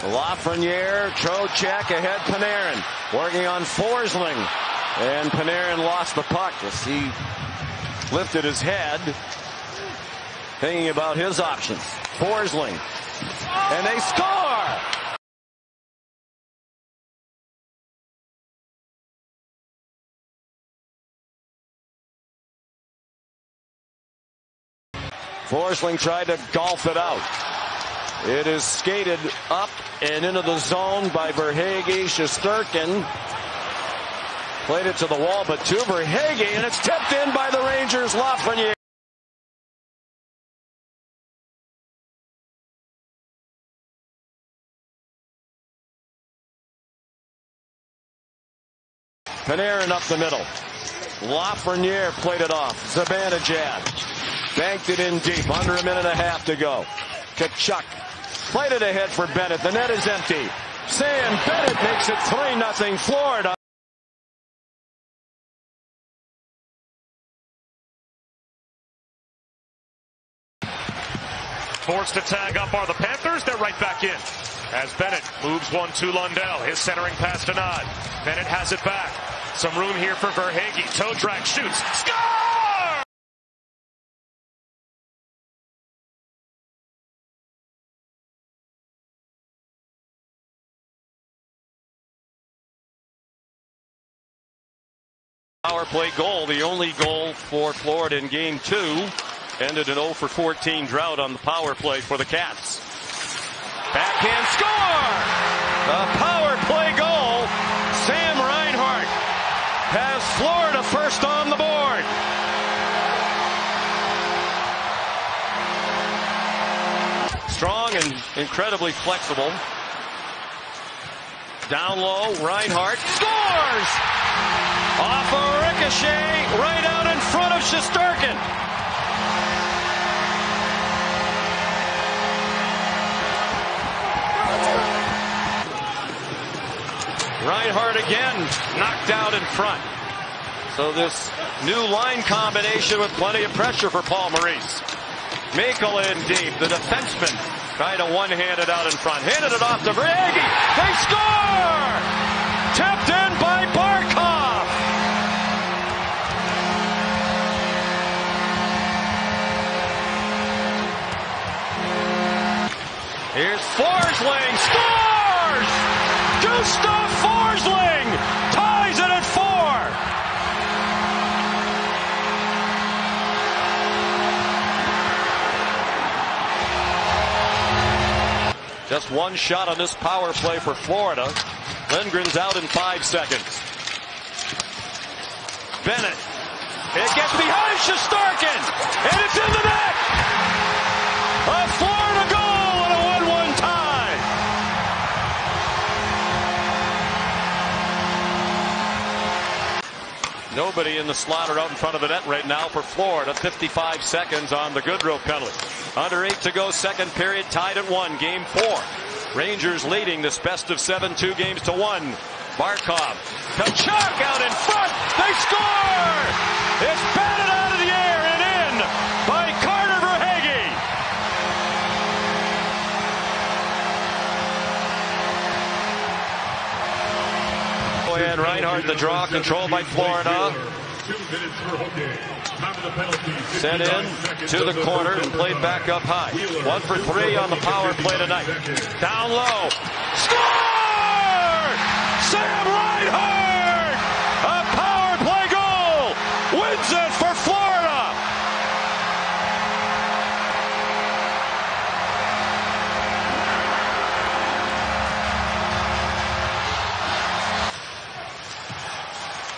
Lafreniere, Trocheck ahead Panarin. Working on Forsling. And Panarin lost the puck as he lifted his head. Thinking about his options. Forsling. And they score! Forsling tried to golf it out. It is skated up and into the zone by Verhaeghe Shesterkin. Played it to the wall, but to Verhaeghe, and it's tipped in by the Rangers, Lafreniere. Panarin up the middle. Lafreniere played it off. Zibanejad Banked it in deep. Under a minute and a half to go. Tkachuk played it ahead for Bennett. The net is empty. Sam Bennett makes it 3-0 Florida. Forced to tag up are the Panthers. They're right back in. As Bennett moves one to Lundell. His centering pass to Nod. Bennett has it back. Some room here for Verhaeghe. Toe drag shoots. Score! Power play goal, the only goal for Florida in game two. Ended an 0 for 14 drought on the power play for the Cats. Backhand score! A power play goal. Sam Reinhart has Florida first on the board. Strong and incredibly flexible. Down low, Reinhart scores! Ricochet, right out in front of Shesterkin. Reinhart again knocked out in front. So this new line combination with plenty of pressure for Paul Maurice. Meikle in deep. The defenseman trying to one-hand it out in front. Handed it off to Verhaeghe. They score! Tipped in by Here's Forsling. Scores! Gustav Forsling ties it at four. Just one shot on this power play for Florida. Lindgren's out in five seconds. Bennett. It gets behind Shesterkin. Nobody in the slot or out in front of the net right now for Florida. 55 seconds on the Goodrow penalty. Under eight to go, second period, tied at one, game four. Rangers leading this best of seven, two games to one. Barkov, Tkachuk out in front, they score! It's batted of the air and in by Carter Verhaeghe. And Reinhart the draw, controlled by Florida. Sent in to the corner and played back up high. One for three on the power play tonight. Down low. Score! Sam Reinhart! A power play goal! Wins it for Florida!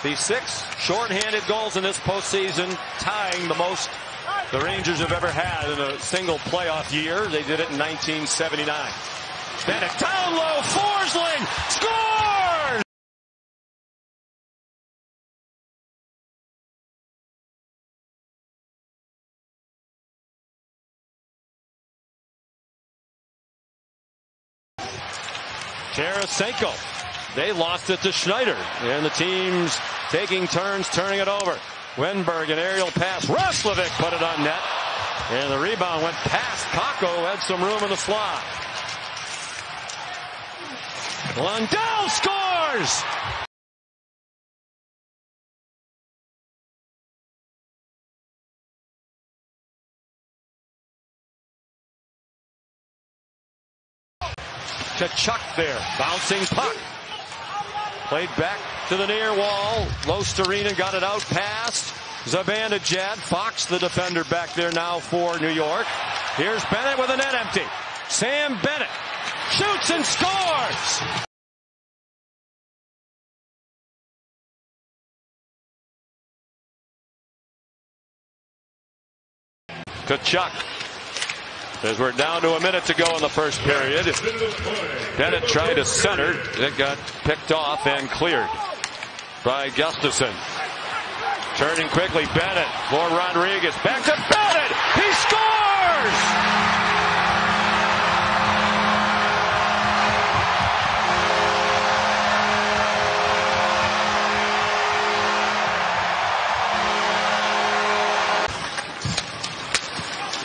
The six shorthanded goals in this postseason, tying the most the Rangers have ever had in a single playoff year. They did it in 1979. Bennett down low, Forsling scores! Tarasenko. They lost it to Schneider. And the team's taking turns turning it over. Wennberg, an aerial pass. Roslovic put it on net. And the rebound went past Kakko, had some room in the slot. Lundell scores! Tkachuk there, bouncing puck. Played back to the near wall. Luostarinen got it out past Zibanejad. Fox, the defender back there now for New York. Here's Bennett with a net empty. Sam Bennett shoots and scores! Tkachuk as we're down to a minute to go in the first period. Bennett tried to center. It got picked off and cleared by Gustafsson. Turning quickly, Bennett for Rodrigues. Back to Bennett. He scores!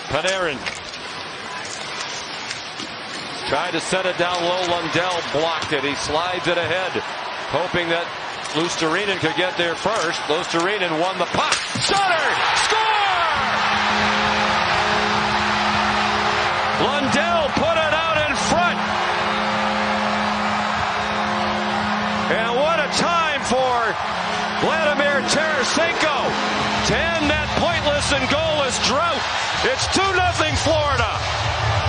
Panarin Tried to set it down low. Lundell blocked it. He slides it ahead, hoping that Luostarinen could get there first. Luostarinen won the puck. Sutter! Score! Lundell put it out in front. And what a time for Vladimir Tarasenko 10 net pointless and goalless drought. It's 2-0 Florida.